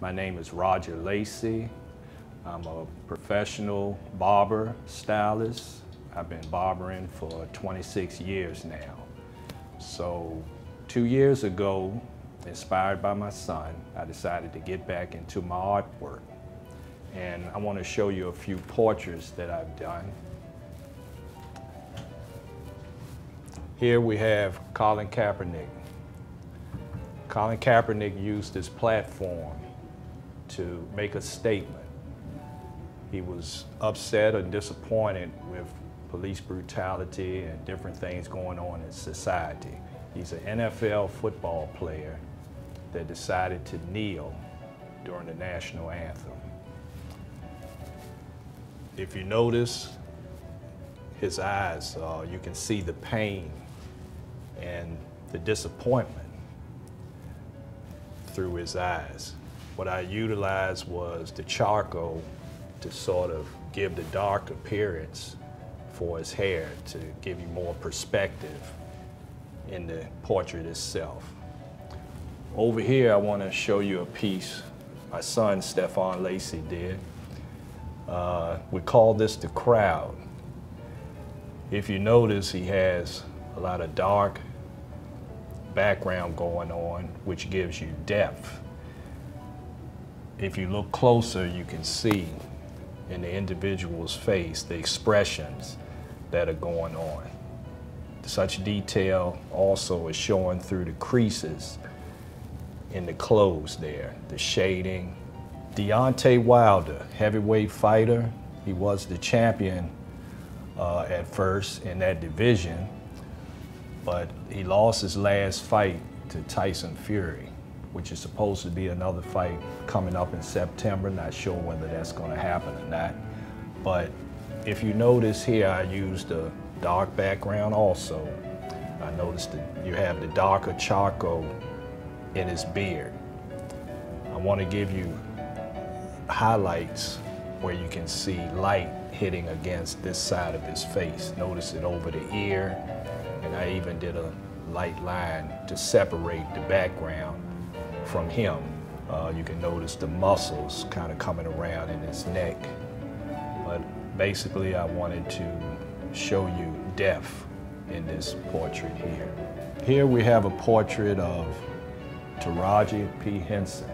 My name is Roger Lacy. I'm a professional barber stylist. I've been barbering for 26 years now. So two years ago, inspired by my son, I decided to get back into my artwork. And I want to show you a few portraits that I've done. Here we have Colin Kaepernick. Colin Kaepernick used his platform to make a statement. He was upset and disappointed with police brutality and different things going on in society. He's an NFL football player that decided to kneel during the national anthem. If you notice his eyes, uh, you can see the pain and the disappointment through his eyes. What I utilized was the charcoal to sort of give the dark appearance for his hair to give you more perspective in the portrait itself. Over here, I want to show you a piece my son, Stefan Lacy, did. Uh, we call this the crowd. If you notice, he has a lot of dark background going on, which gives you depth. If you look closer, you can see in the individual's face the expressions that are going on. Such detail also is showing through the creases in the clothes there, the shading. Deontay Wilder, heavyweight fighter, he was the champion uh, at first in that division but he lost his last fight to Tyson Fury, which is supposed to be another fight coming up in September. Not sure whether that's going to happen or not. But if you notice here, I used a dark background also. I noticed that you have the darker charcoal in his beard. I want to give you highlights where you can see light hitting against this side of his face. Notice it over the ear, and I even did a light line to separate the background from him. Uh, you can notice the muscles kind of coming around in his neck. But basically I wanted to show you death in this portrait here. Here we have a portrait of Taraji P. Henson.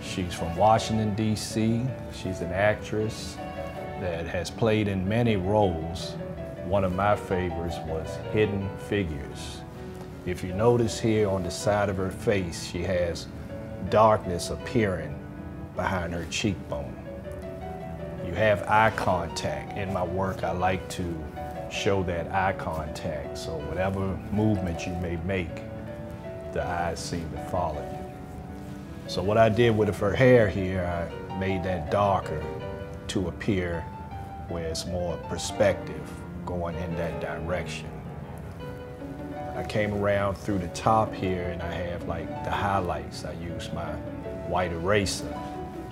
She's from Washington, D.C. She's an actress that has played in many roles one of my favorites was Hidden Figures. If you notice here on the side of her face, she has darkness appearing behind her cheekbone. You have eye contact. In my work, I like to show that eye contact. So whatever movement you may make, the eyes seem to follow you. So what I did with her hair here, I made that darker to appear where it's more perspective going in that direction. I came around through the top here and I have like the highlights. I use my white eraser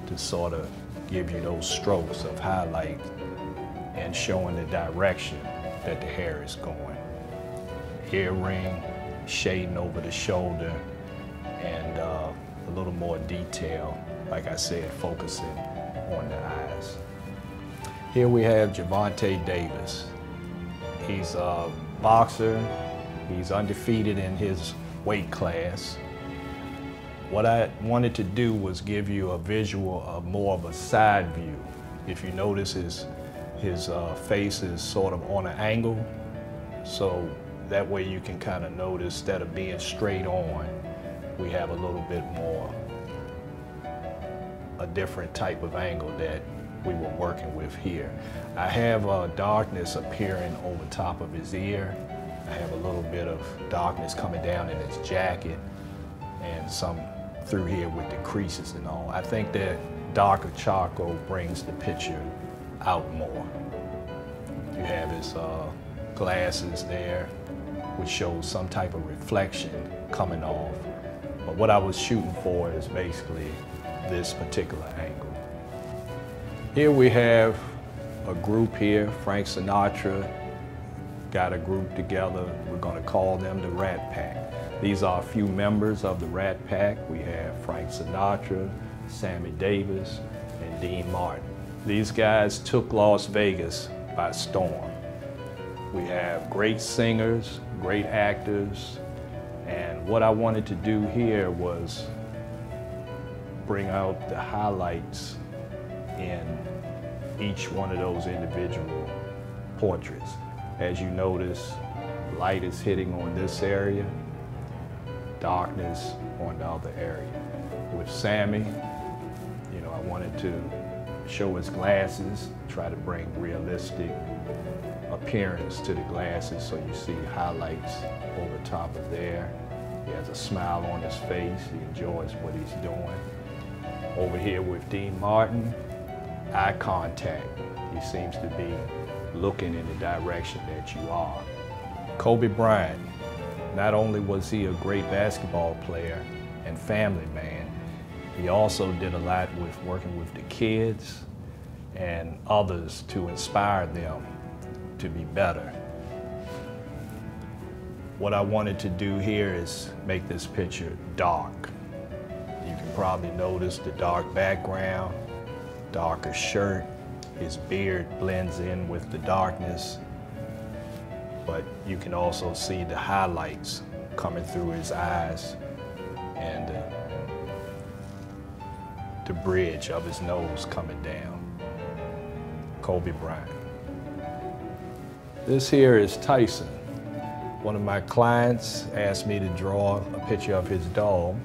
to sort of give you those strokes of highlight and showing the direction that the hair is going. Earring, shading over the shoulder, and uh, a little more detail, like I said, focusing on the eyes. Here we have Gervonta Davis. He's a boxer. He's undefeated in his weight class. What I wanted to do was give you a visual of more of a side view. If you notice his, his uh, face is sort of on an angle, so that way you can kind of notice instead of being straight on, we have a little bit more, a different type of angle that we were working with here. I have uh, darkness appearing over top of his ear. I have a little bit of darkness coming down in his jacket and some through here with the creases and all. I think that darker charcoal brings the picture out more. You have his uh, glasses there, which shows some type of reflection coming off. But what I was shooting for is basically this particular angle. Here we have a group here, Frank Sinatra got a group together. We're going to call them the Rat Pack. These are a few members of the Rat Pack. We have Frank Sinatra, Sammy Davis, and Dean Martin. These guys took Las Vegas by storm. We have great singers, great actors, and what I wanted to do here was bring out the highlights in each one of those individual portraits. As you notice, light is hitting on this area, darkness on the other area. With Sammy, you know, I wanted to show his glasses, try to bring realistic appearance to the glasses so you see highlights over top of there. He has a smile on his face, he enjoys what he's doing. Over here with Dean Martin, eye contact. He seems to be looking in the direction that you are. Kobe Bryant, not only was he a great basketball player and family man, he also did a lot with working with the kids and others to inspire them to be better. What I wanted to do here is make this picture dark. You can probably notice the dark background, darker shirt, his beard blends in with the darkness, but you can also see the highlights coming through his eyes and uh, the bridge of his nose coming down. Kobe Bryant. This here is Tyson. One of my clients asked me to draw a picture of his dog,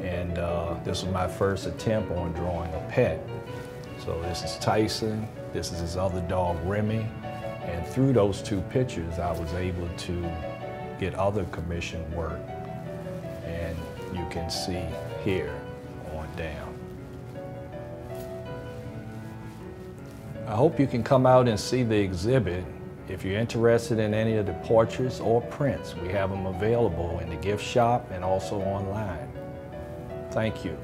and uh, this was my first attempt on drawing a pet. So this is Tyson, this is his other dog, Remy, and through those two pictures, I was able to get other commission work, and you can see here on down. I hope you can come out and see the exhibit. If you're interested in any of the portraits or prints, we have them available in the gift shop and also online. Thank you.